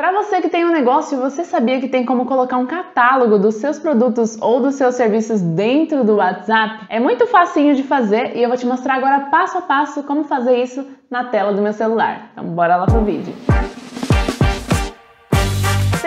Para você que tem um negócio, você sabia que tem como colocar um catálogo dos seus produtos ou dos seus serviços dentro do WhatsApp? É muito facinho de fazer e eu vou te mostrar agora passo a passo como fazer isso na tela do meu celular. Então bora lá pro vídeo.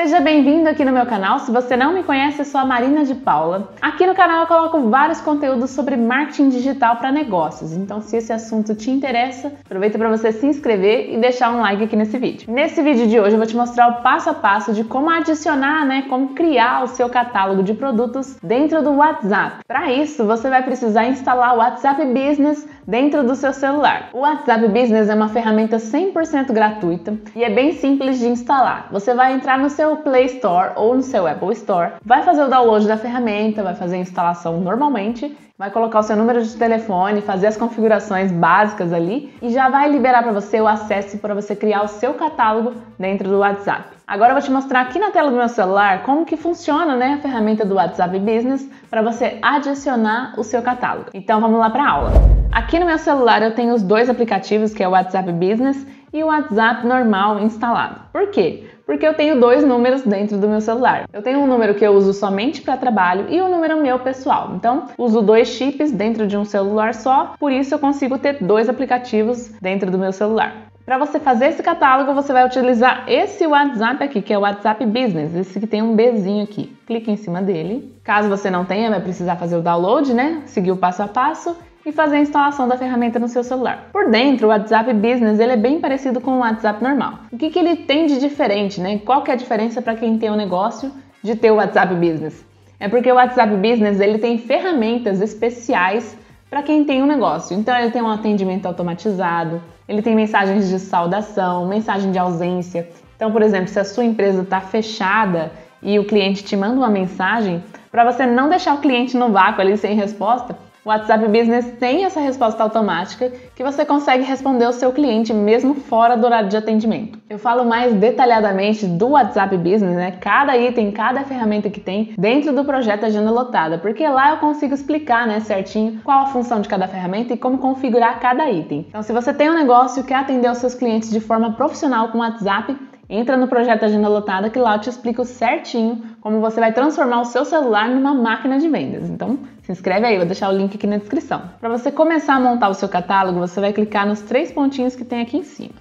Seja bem-vindo aqui no meu canal. Se você não me conhece, eu sou a Marina de Paula. Aqui no canal eu coloco vários conteúdos sobre marketing digital para negócios. Então, se esse assunto te interessa, aproveita para você se inscrever e deixar um like aqui nesse vídeo. Nesse vídeo de hoje eu vou te mostrar o passo a passo de como adicionar, né, como criar o seu catálogo de produtos dentro do WhatsApp. Para isso, você vai precisar instalar o WhatsApp Business dentro do seu celular. O WhatsApp Business é uma ferramenta 100% gratuita e é bem simples de instalar. Você vai entrar no seu Play Store ou no seu Apple Store, vai fazer o download da ferramenta, vai fazer a instalação normalmente, vai colocar o seu número de telefone, fazer as configurações básicas ali e já vai liberar para você o acesso para você criar o seu catálogo dentro do WhatsApp. Agora eu vou te mostrar aqui na tela do meu celular como que funciona né, a ferramenta do WhatsApp Business para você adicionar o seu catálogo. Então vamos lá para a aula. Aqui no meu celular eu tenho os dois aplicativos, que é o WhatsApp Business e o WhatsApp normal instalado. Por quê? Porque eu tenho dois números dentro do meu celular. Eu tenho um número que eu uso somente para trabalho e um número meu pessoal. Então, uso dois chips dentro de um celular só, por isso eu consigo ter dois aplicativos dentro do meu celular. Para você fazer esse catálogo, você vai utilizar esse WhatsApp aqui, que é o WhatsApp Business, esse que tem um Bzinho aqui. Clique em cima dele. Caso você não tenha, vai precisar fazer o download, né? Seguir o passo a passo e fazer a instalação da ferramenta no seu celular. Por dentro, o WhatsApp Business ele é bem parecido com o WhatsApp normal. O que, que ele tem de diferente, né? Qual que é a diferença para quem tem um negócio de ter o WhatsApp Business? É porque o WhatsApp Business ele tem ferramentas especiais para quem tem um negócio. Então ele tem um atendimento automatizado, ele tem mensagens de saudação, mensagem de ausência. Então, por exemplo, se a sua empresa está fechada e o cliente te manda uma mensagem, para você não deixar o cliente no vácuo ali sem resposta, o WhatsApp Business tem essa resposta automática que você consegue responder ao seu cliente mesmo fora do horário de atendimento. Eu falo mais detalhadamente do WhatsApp Business, né? Cada item, cada ferramenta que tem dentro do projeto Agenda Lotada, porque lá eu consigo explicar, né, certinho qual a função de cada ferramenta e como configurar cada item. Então, se você tem um negócio e quer atender os seus clientes de forma profissional com o WhatsApp, Entra no projeto Agenda Lotada que lá eu te explico certinho como você vai transformar o seu celular numa máquina de vendas. Então, se inscreve aí, vou deixar o link aqui na descrição. Para você começar a montar o seu catálogo, você vai clicar nos três pontinhos que tem aqui em cima.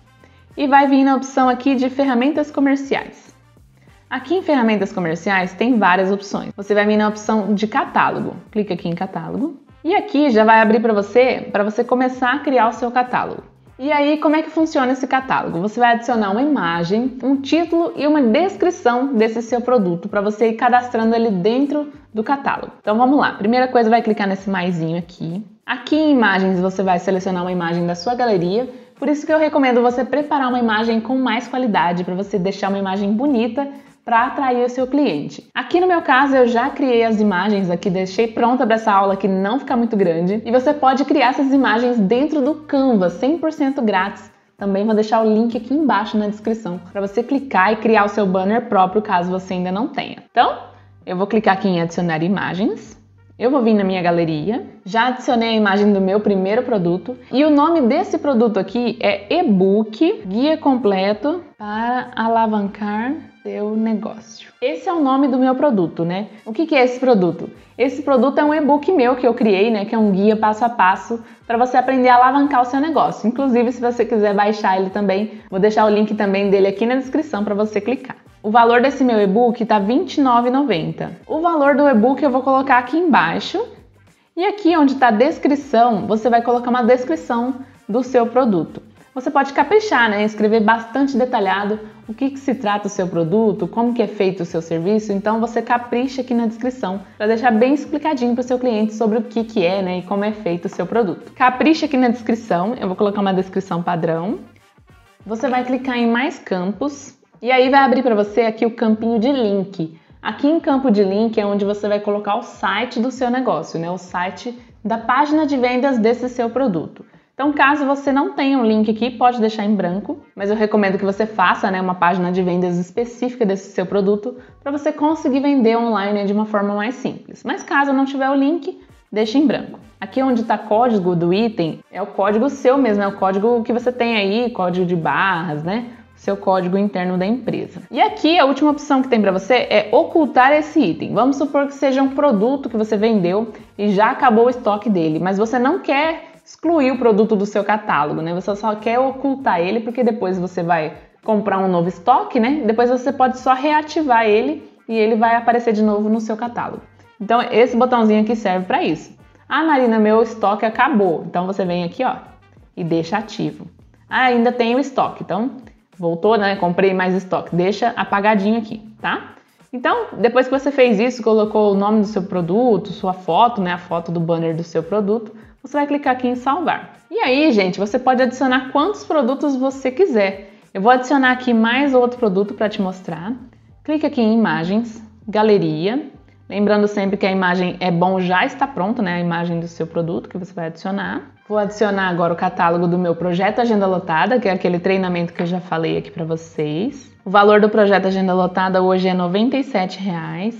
E vai vir na opção aqui de ferramentas comerciais. Aqui em ferramentas comerciais tem várias opções. Você vai vir na opção de catálogo. Clica aqui em catálogo. E aqui já vai abrir para você, para você começar a criar o seu catálogo. E aí, como é que funciona esse catálogo? Você vai adicionar uma imagem, um título e uma descrição desse seu produto para você ir cadastrando ele dentro do catálogo. Então vamos lá. Primeira coisa, vai clicar nesse maisinho aqui. Aqui em imagens você vai selecionar uma imagem da sua galeria. Por isso que eu recomendo você preparar uma imagem com mais qualidade para você deixar uma imagem bonita para atrair o seu cliente. Aqui no meu caso, eu já criei as imagens aqui, deixei pronta para essa aula que não ficar muito grande. E você pode criar essas imagens dentro do Canva, 100% grátis. Também vou deixar o link aqui embaixo na descrição para você clicar e criar o seu banner próprio caso você ainda não tenha. Então, eu vou clicar aqui em adicionar imagens. Eu vou vir na minha galeria, já adicionei a imagem do meu primeiro produto e o nome desse produto aqui é e-book guia completo para alavancar seu negócio. Esse é o nome do meu produto, né? O que, que é esse produto? Esse produto é um e-book meu que eu criei, né? Que é um guia passo a passo para você aprender a alavancar o seu negócio. Inclusive, se você quiser baixar ele também, vou deixar o link também dele aqui na descrição para você clicar. O valor desse meu e-book está R$ 29,90. O valor do e-book eu vou colocar aqui embaixo. E aqui onde está a descrição, você vai colocar uma descrição do seu produto. Você pode caprichar, né? Escrever bastante detalhado o que, que, se trata o seu produto, como que é feito o seu serviço. Então você capricha aqui na descrição para deixar bem explicadinho para o seu cliente sobre o que, que é né, e como é feito o seu produto. Capricha aqui na descrição, eu vou colocar uma descrição padrão. Você vai clicar em mais campos e aí vai abrir para você aqui o campinho de link. Aqui em campo de link é onde você vai colocar o site do seu negócio, né? o site da página de vendas desse seu produto. Então, caso você não tenha um link aqui, pode deixar em branco, mas eu recomendo que você faça né, uma página de vendas específica desse seu produto para você conseguir vender online de uma forma mais simples. Mas caso não tiver o link, deixe em branco. Aqui onde está código do item, é o código seu mesmo, é o código que você tem aí, código de barras, né? Seu código interno da empresa. E aqui a última opção que tem para você é ocultar esse item. Vamos supor que seja um produto que você vendeu e já acabou o estoque dele, mas você não quer excluir o produto do seu catálogo, né? Você só quer ocultar ele porque depois você vai comprar um novo estoque, né? Depois você pode só reativar ele e ele vai aparecer de novo no seu catálogo. Então esse botãozinho aqui serve para isso. Ah, Marina, meu estoque acabou. Então você vem aqui, ó, e deixa ativo. Ah, ainda tem o estoque. Então voltou, né? Comprei mais estoque. Deixa apagadinho aqui, tá? Então, depois que você fez isso, colocou o nome do seu produto, sua foto, né? A foto do banner do seu produto, você vai clicar aqui em salvar. E aí, gente, você pode adicionar quantos produtos você quiser. Eu vou adicionar aqui mais outro produto para te mostrar. Clique aqui em imagens, galeria. Lembrando sempre que a imagem é bom já está pronta, né? A imagem do seu produto que você vai adicionar. Vou adicionar agora o catálogo do meu projeto Agenda Lotada, que é aquele treinamento que eu já falei aqui para vocês. O valor do projeto Agenda Lotada hoje é R$ 97,00.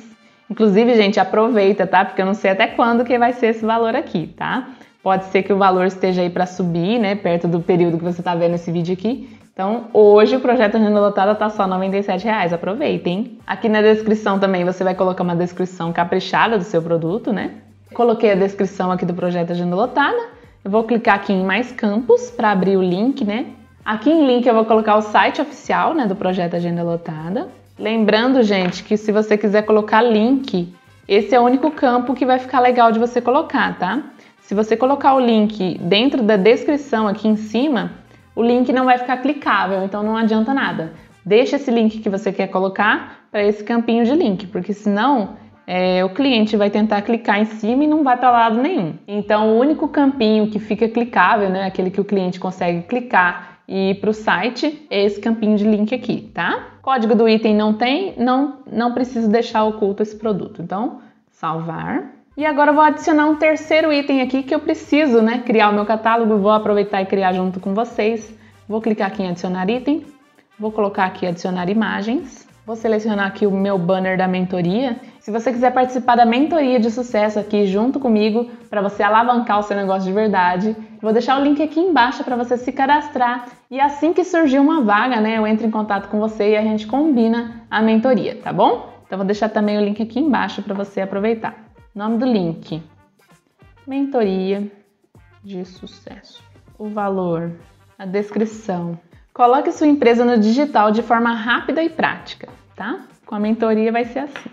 Inclusive, gente, aproveita, tá? Porque eu não sei até quando que vai ser esse valor aqui, tá? Pode ser que o valor esteja aí para subir, né? Perto do período que você está vendo esse vídeo aqui. Então, hoje o projeto Agenda Lotada tá só R$ 97,00. Aproveitem. Aqui na descrição também você vai colocar uma descrição caprichada do seu produto, né? Coloquei a descrição aqui do projeto Agenda Lotada. Eu vou clicar aqui em mais campos para abrir o link, né? Aqui em link eu vou colocar o site oficial, né, do projeto Agenda Lotada. Lembrando, gente, que se você quiser colocar link, esse é o único campo que vai ficar legal de você colocar, tá? Se você colocar o link dentro da descrição aqui em cima, o link não vai ficar clicável, então não adianta nada. Deixa esse link que você quer colocar para esse campinho de link, porque senão é, o cliente vai tentar clicar em cima e não vai para lado nenhum. Então, o único campinho que fica clicável, né, aquele que o cliente consegue clicar e ir para o site, é esse campinho de link aqui, tá? Código do item não tem, não, não preciso deixar oculto esse produto. Então, salvar. E agora eu vou adicionar um terceiro item aqui que eu preciso, né, criar o meu catálogo. Vou aproveitar e criar junto com vocês. Vou clicar aqui em adicionar item. Vou colocar aqui adicionar imagens. Vou selecionar aqui o meu banner da mentoria. Se você quiser participar da mentoria de sucesso aqui junto comigo, para você alavancar o seu negócio de verdade, vou deixar o link aqui embaixo para você se cadastrar e assim que surgir uma vaga, né, eu entro em contato com você e a gente combina a mentoria, tá bom? Então vou deixar também o link aqui embaixo para você aproveitar. Nome do link: Mentoria de sucesso. O valor, a descrição, Coloque sua empresa no digital de forma rápida e prática, tá? Com a mentoria vai ser assim.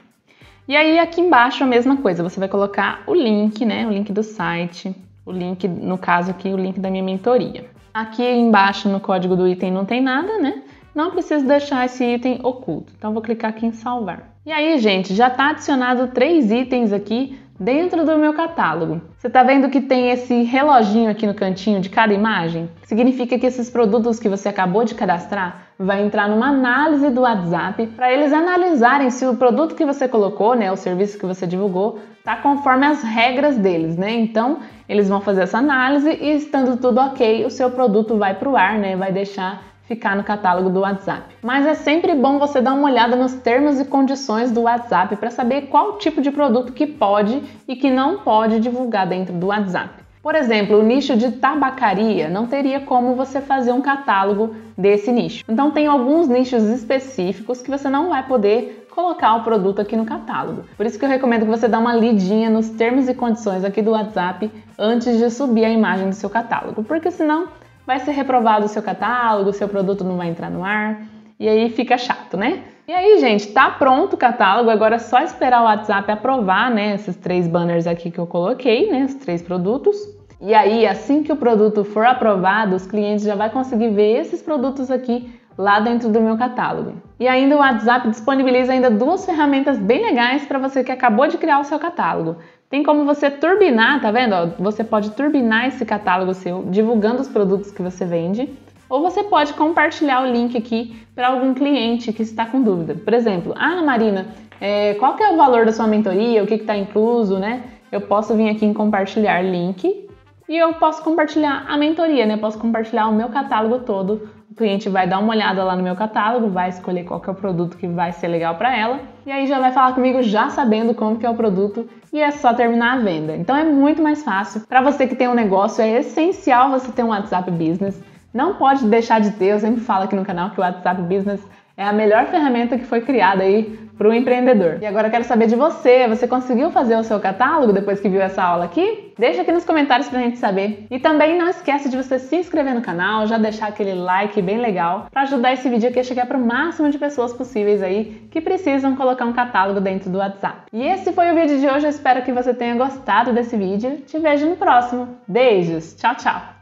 E aí aqui embaixo a mesma coisa, você vai colocar o link, né? O link do site, o link, no caso aqui, o link da minha mentoria. Aqui embaixo no código do item não tem nada, né? Não preciso deixar esse item oculto. Então vou clicar aqui em salvar. E aí, gente, já está adicionado três itens aqui dentro do meu catálogo. Você está vendo que tem esse reloginho aqui no cantinho de cada imagem? Significa que esses produtos que você acabou de cadastrar vai entrar numa análise do WhatsApp para eles analisarem se o produto que você colocou, né, o serviço que você divulgou, está conforme as regras deles, né? Então, eles vão fazer essa análise e estando tudo ok, o seu produto vai para o ar, né? Vai deixar ficar no catálogo do WhatsApp. Mas é sempre bom você dar uma olhada nos termos e condições do WhatsApp para saber qual tipo de produto que pode e que não pode divulgar dentro do WhatsApp. Por exemplo, o nicho de tabacaria não teria como você fazer um catálogo desse nicho. Então tem alguns nichos específicos que você não vai poder colocar o produto aqui no catálogo. Por isso que eu recomendo que você dê uma lidinha nos termos e condições aqui do WhatsApp antes de subir a imagem do seu catálogo, porque senão vai ser reprovado o seu catálogo, o seu produto não vai entrar no ar e aí fica chato, né? E aí, gente, tá pronto o catálogo, agora é só esperar o WhatsApp aprovar, né, esses três banners aqui que eu coloquei, né, os três produtos. E aí, assim que o produto for aprovado, os clientes já vão conseguir ver esses produtos aqui lá dentro do meu catálogo. E ainda o WhatsApp disponibiliza ainda duas ferramentas bem legais para você que acabou de criar o seu catálogo. Tem como você turbinar, tá vendo? Você pode turbinar esse catálogo seu, divulgando os produtos que você vende, ou você pode compartilhar o link aqui para algum cliente que está com dúvida. Por exemplo, ah, Marina, é, qual que é o valor da sua mentoria? O que está incluso, né? Eu posso vir aqui em compartilhar link e eu posso compartilhar a mentoria, né? posso compartilhar o meu catálogo todo o cliente vai dar uma olhada lá no meu catálogo, vai escolher qual que é o produto que vai ser legal para ela e aí já vai falar comigo já sabendo como que é o produto e é só terminar a venda. Então é muito mais fácil. Para você que tem um negócio, é essencial você ter um WhatsApp Business. não pode deixar de ter. Eu sempre falo aqui no canal que o WhatsApp Business é a melhor ferramenta que foi criada aí para o empreendedor. E agora eu quero saber de você. Você conseguiu fazer o seu catálogo depois que viu essa aula aqui? Deixa aqui nos comentários para a gente saber. E também não esquece de você se inscrever no canal, já deixar aquele like bem legal para ajudar esse vídeo aqui a chegar para o máximo de pessoas possíveis aí que precisam colocar um catálogo dentro do WhatsApp. E esse foi o vídeo de hoje. Eu espero que você tenha gostado desse vídeo. Te vejo no próximo. Beijos. Tchau, tchau.